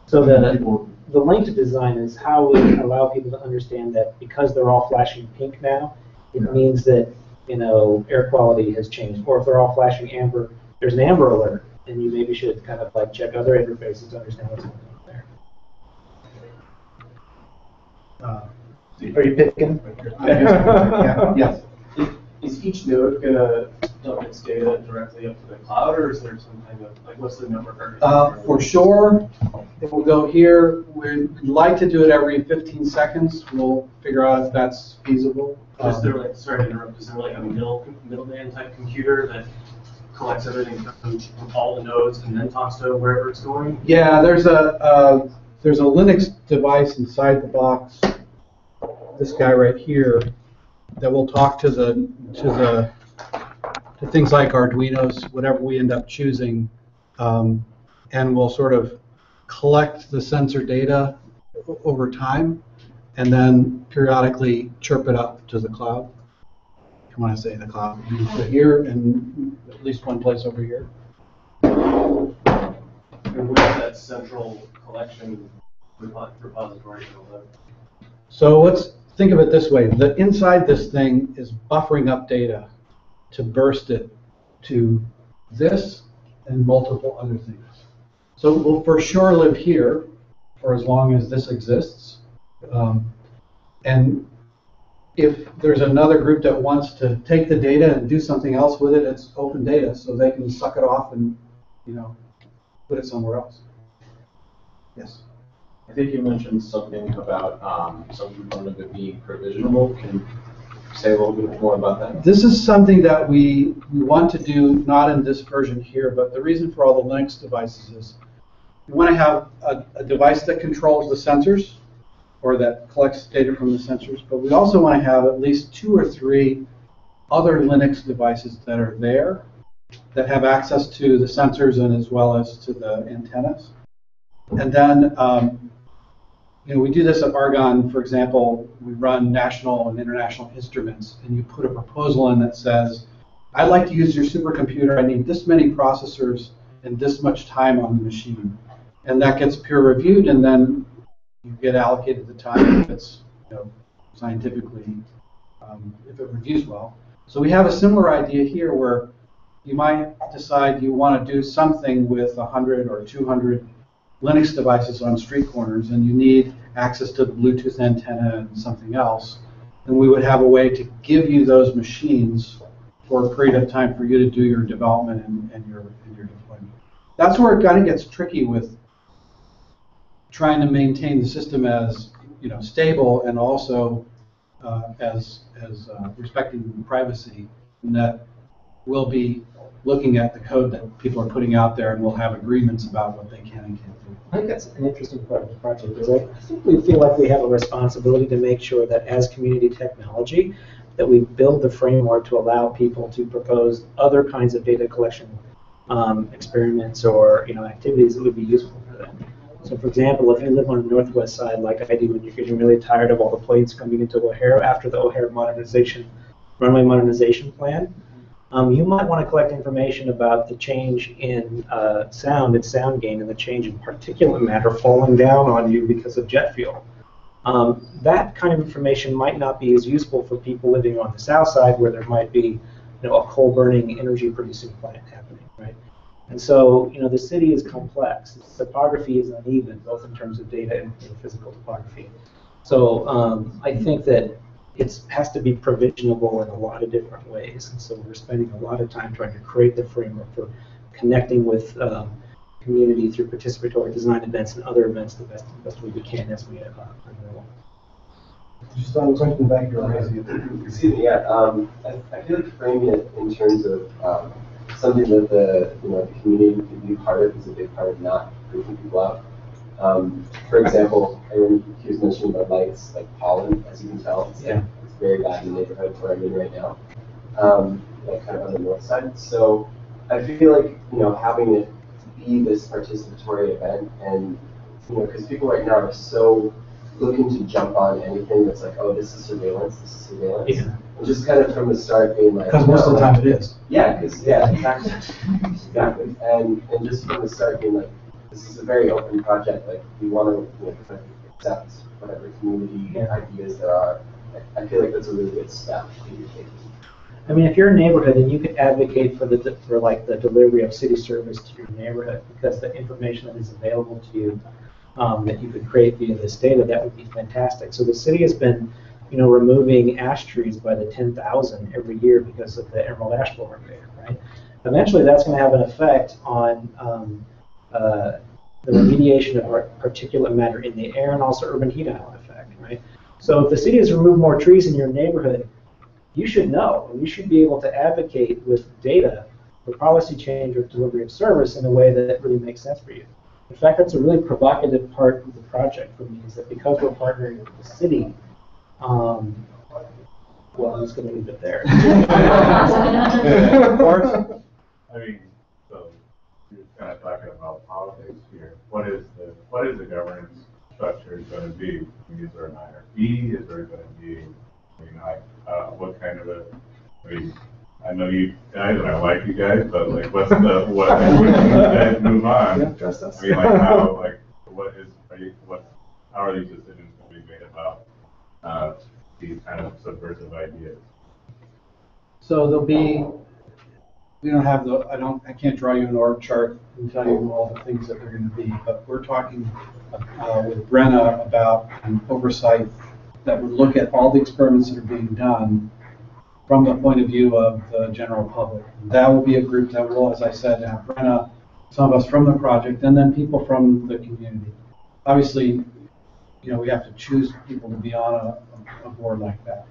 So the, people- the linked design is how we allow people to understand that because they're all flashing pink now, it means that, you know, air quality has changed. Or if they're all flashing amber, there's an amber alert, and you maybe should kind of like check other interfaces to understand what's going on there. Uh, Are you picking? Yeah, yes. Is each node gonna dump its data directly up to the cloud, or is there some kind of, like, what's the number? architecture? Uh, for sure, it will go here. We'd like to do it every 15 seconds. We'll figure out if that's feasible. Is Um, there like, sorry to interrupt, is there like a middle, middleman type computer that collects everything from from all the nodes and then talks to wherever it's going? Yeah, there's a, uh, there's a Linux device inside the box, this guy right here, that will talk to the, to the, to things like Arduinos, whatever we end up choosing, um, and will sort of collect the sensor data over time, and then periodically chirp it up to the cloud. If you want to say the cloud, here and at least one place over here. And where's that central collection repository? So let's think of it this way. The inside this thing is buffering up data to burst it to this and multiple other things. So it will for sure live here for as long as this exists. Um, and if there's another group that wants to take the data and do something else with it, it's open data, so they can suck it off and, you know, put it somewhere else. Yes. I think you mentioned something about um, some component of it being provisionable. Can you say a little bit more about that? This is something that we, we want to do, not in this version here, but the reason for all the Linux devices is we want to have a, a device that controls the sensors or that collects data from the sensors, but we also want to have at least two or three other Linux devices that are there that have access to the sensors and as well as to the antennas. And then, um, you know, we do this at Argonne, for example, we run national and international instruments, and you put a proposal in that says, I'd like to use your supercomputer, I need this many processors and this much time on the machine. And that gets peer reviewed, and then you get allocated the time if it's, you know, scientifically, um, if it reviews well. So we have a similar idea here where you might decide you want to do something with 100 or 200 Linux devices on street corners and you need access to the Bluetooth antenna and something else, then we would have a way to give you those machines for a period of time for you to do your development and, and your, and your deployment. That's where it kind of gets tricky with trying to maintain the system as, you know, stable and also uh, as, as uh, respecting privacy, and that we'll be looking at the code that people are putting out there and we'll have agreements about what they can and can't. I think that's an interesting part of the project, because I think we feel like we have a responsibility to make sure that as community technology, that we build the framework to allow people to propose other kinds of data collection um, experiments or, you know, activities that would be useful for them. So for example, if you live on the northwest side like I do and you're getting really tired of all the planes coming into O'Hare after the O'Hare modernization, runway modernization plan, um, you might want to collect information about the change in uh, sound and sound gain and the change in particulate matter falling down on you because of jet fuel. Um, that kind of information might not be as useful for people living on the south side where there might be you know, a coal burning energy producing plant happening, right? And so, you know, the city is complex. Its topography is uneven, both in terms of data and, and physical topography. So um, I think that it has to be provisionable in a lot of different ways. And so we're spending a lot of time trying to create the framework for connecting with um, community through participatory design events and other events the best, the best way we can as we uh, unroll. Just on a question back here, raising Excuse me, yeah, um, I, I feel like framing it in terms of, um, something that the, you know, the community can be part of is a big part of not freaking people out. Um, for example, Aaron, he was mentioning about lights, like pollen, as you can tell, it's, Yeah. it's very bad in the neighborhood where I'm in right now. Um, like kind of on the north side, so I feel like, you know, having it be this participatory event and, you know, because people right now are so looking to jump on anything that's like, oh, this is surveillance, this is surveillance. Yeah. And just kind of from the start being like. Because most of the time it is. Yeah, because, yeah, exactly, exactly. And, and just from the start being like, this is a very open project, like, we want to, you know, accept whatever community ideas there are. I feel like that's a really good step. I mean, if you're a neighborhood, then you could advocate for the, for like the delivery of city service to your neighborhood because the information that is available to you um, that you could create via this data, that would be fantastic. So the city has been, you know, removing ash trees by the 10,000 every year because of the emerald ash borer right? Eventually, that's going to have an effect on um, uh, the remediation of particulate matter in the air and also urban heat island effect, right? So if the city has removed more trees in your neighborhood, you should know, and you should be able to advocate with data for policy change or delivery of service in a way that really makes sense for you. In fact, that's a really provocative part of the project for me, is that because we're partnering with the city, um, well, I'm just going to leave it there. Of course. I mean, so you're kind of talking about politics here. What is the, what is the governance structure going to be? I mean, Is there an IRB? Is there going to be, I mean, like, uh, what kind of a, I mean, I know you guys, and I like you guys, but like, what's the, what, when you guys move on? Yeah, trust us. I mean, like, how, like, what is, are you, what, how are these decisions going to be made about, uh, these kind of subversive ideas? So there'll be, we don't have the, I don't, I can't draw you an org chart and tell you all the things that they're gonna be, but we're talking uh, with Brenna about an oversight that would look at all the experiments that are being done from the point of view of the general public. That will be a group that will, as I said, have Brenna, some of us from the project, and then people from the community. Obviously, you know, we have to choose people to be on a, a board like that.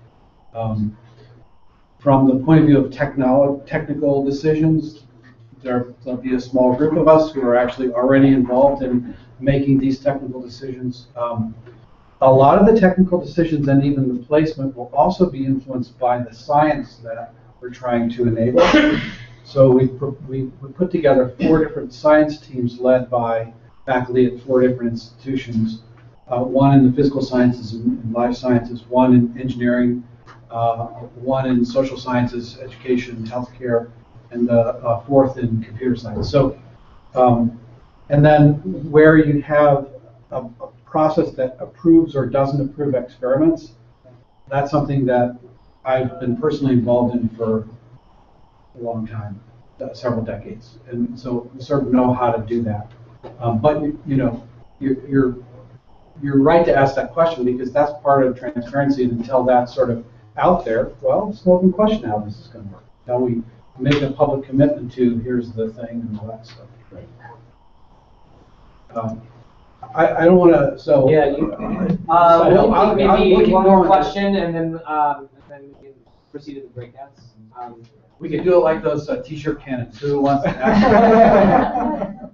Um, from the point of view of technical decisions, there, there'll be a small group of us who are actually already involved in making these technical decisions. Um, a lot of the technical decisions and even the placement will also be influenced by the science that we're trying to enable. So we, we, we put together four different science teams led by faculty at four different institutions. Uh, one in the physical sciences and life sciences, one in engineering, uh, one in social sciences, education, healthcare, and the uh, fourth in computer science. So, um, and then where you have a, a process that approves or doesn't approve experiments, that's something that I've been personally involved in for a long time, uh, several decades, and so we sort of know how to do that. Um, but you, you know, you're, you're you're right to ask that question because that's part of transparency. And until that sort of out there, well, it's an open question how this is going to work. Now we make a public commitment to here's the thing and all that stuff. Right. Um, I, I don't want to. So Yeah, you, So, uh, we'll I'm- take I'm maybe looking one more forward question and then, um, and then we can proceed to the breakouts. Um, We could do it like those uh, t-shirt cannons. Who wants to ask?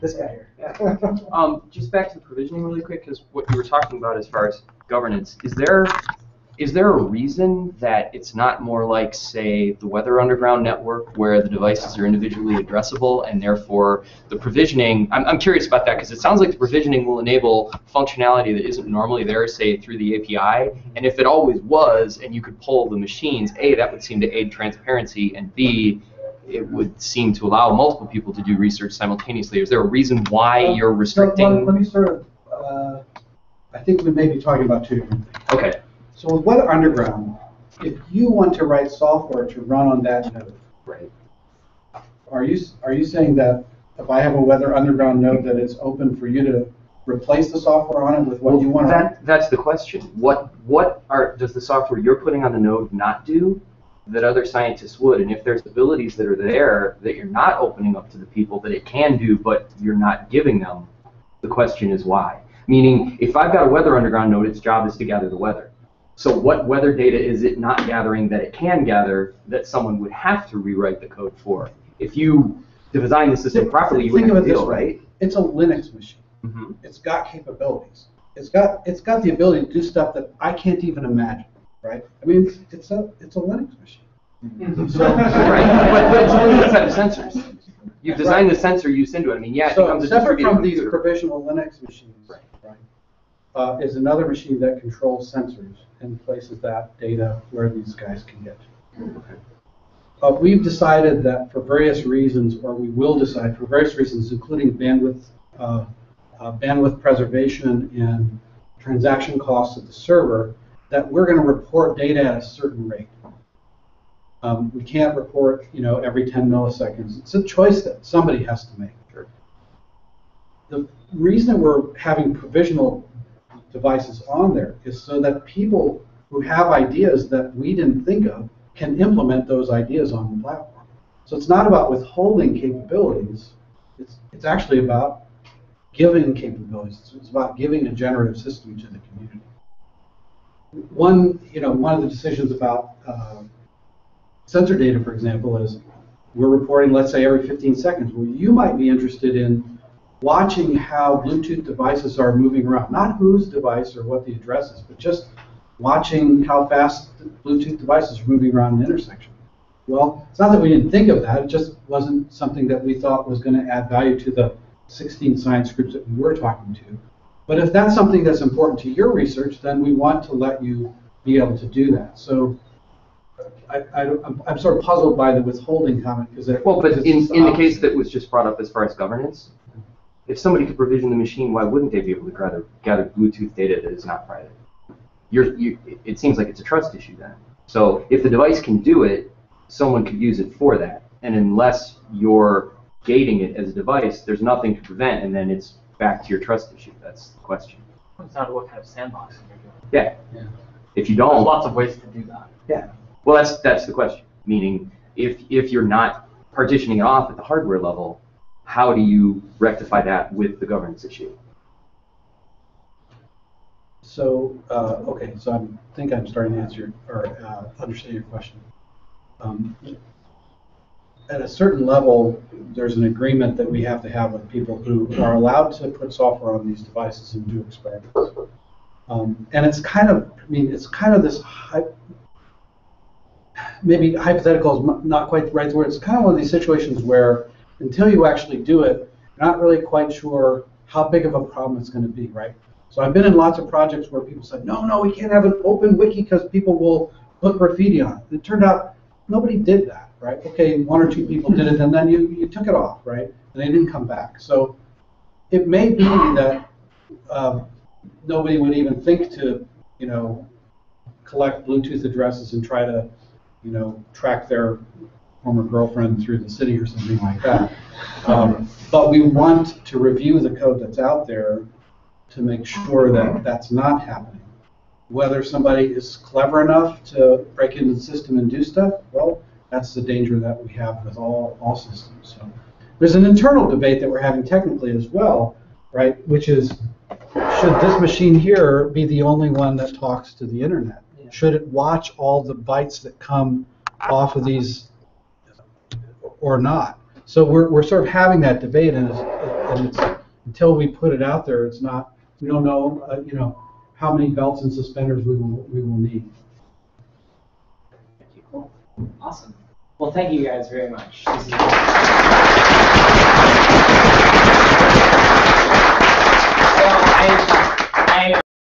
This guy here. Um, just back to the provisioning really quick, because what you were talking about as far as governance, is there, is there a reason that it's not more like, say, the Weather Underground network, where the devices are individually addressable, and therefore the provisioning, I'm, I'm curious about that, because it sounds like the provisioning will enable functionality that isn't normally there, say, through the API, and if it always was, and you could pull the machines, A, that would seem to aid transparency, and B, it would seem to allow multiple people to do research simultaneously. Is there a reason why you're So, let- restricting? Let me sort of, uh, I think we may be talking about two different things. Okay. So with Weather Underground, if you want to write software to run on that node. Right. are you, are you saying that if I have a Weather Underground node, that it's open for you to replace the software on it with what you want? That, that's the question. What, what are, does the software you're putting on the node not do that other scientists would? And if there's abilities that are there that you're not opening up to the people that it can do, but you're not giving them, the question is why? Meaning, if I've got a weather underground node, its job is to gather the weather. So what weather data is it not gathering that it can gather that someone would have to rewrite the code for? If you design the system properly, you Think wouldn't of have it to this deal, way. right? It's a Linux machine. Mhm. It's got capabilities. It's got, it's got the ability to do stuff that I can't even imagine, right? I mean, it's, it's a, it's a Linux machine. So- Right, but, but it's only a set of sensors. You've designed the sensor used into it. I mean, yeah, it So becomes a separate distributed from these provisional Linux machines, right, uh, is another machine that controls sensors and places that data where these guys can get. Uh, we've decided that for various reasons, or we will decide for various reasons, including bandwidth, uh, uh, bandwidth preservation and transaction costs of the server, that we're going to report data at a certain rate. Um, we can't report, you know, every 10 milliseconds. It's a choice that somebody has to make. The reason we're having provisional devices on there is so that people who have ideas that we didn't think of can implement those ideas on the platform. So it's not about withholding capabilities. It's, it's actually about giving capabilities. It's- It's about giving a generative system to the community. One, you know, one of the decisions about uh, sensor data, for example, is we're reporting, let's say, every 15 seconds. Well, you might be interested in watching how Bluetooth devices are moving around, not whose device or what the address is, but just watching how fast Bluetooth devices are moving around an intersection. Well, it's not that we didn't think of that, it just wasn't something that we thought was going to add value to the 16 science groups that we were talking to. But if that's something that's important to your research, then we want to let you be able to do that. So I, I, don't- I'm, I'm sort of puzzled by the withholding comment because. Well, but in, in the case that was just brought up as far as governance, if somebody could provision the machine, why wouldn't they be able to gather, gather Bluetooth data that is not private? You're, you, it- seems like it's a trust issue then. So if the device can do it, someone could use it for that. And unless you're gating it as a device, there's nothing to prevent, and then it's back to your trust issue. That's the question. Down to what kind of sandboxing you're doing. Yeah. Yeah. If you don't. lots of ways to do that. Yeah. Well, that's, that's the question. Meaning, if, if you're not partitioning it off at the hardware level, how do you rectify that with the governance issue? So, uh, okay, so I think I'm starting to answer, or uh, understand your question. Um, At a certain level, there's an agreement that we have to have with people who are allowed to put software on these devices and do experiments. Um, And it's kind of, I mean, it's kind of this hy- maybe hypothetical is not quite the right word. It's kind of one of these situations where until you actually do it, you're not really quite sure how big of a problem it's going to be, right? So I've been in lots of projects where people said, no, no, we can't have an open wiki because people will put graffiti on it. It turned out nobody did that, right? Okay, one or two people did it, and then you, you took it off, right? And they didn't come back. So it may be that um, nobody would even think to, you know, collect Bluetooth addresses and try to, you know, track their former girlfriend through the city or something like that. Um, but we want to review the code that's out there to make sure that that's not happening. Whether somebody is clever enough to break into the system and do stuff, well, that's the danger that we have with all, all systems. So there's an internal debate that we're having technically as well, right? Which is, should this machine here be the only one that talks to the internet? Should it watch all the bytes that come off of these or not. So we're, we're sort of having that debate, and, it's, and it's, until we put it out there, it's not we don't know uh, you know how many belts and suspenders we will we will need. Cool. Awesome. Well, thank you guys very much.